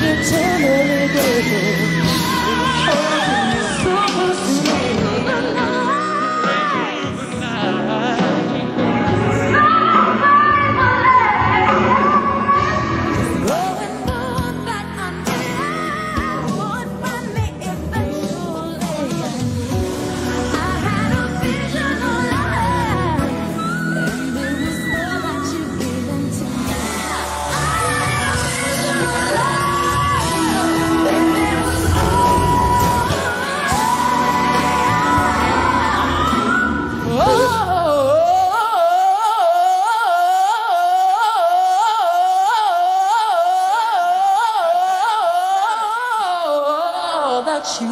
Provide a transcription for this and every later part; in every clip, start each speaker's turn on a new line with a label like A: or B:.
A: 곁에 머물고 that you.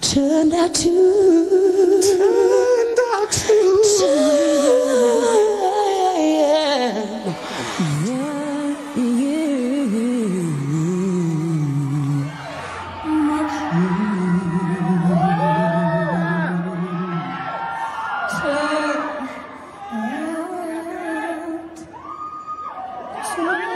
A: Turned out to. Turned out to.
B: Take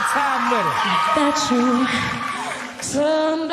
B: time with it.
A: that you turned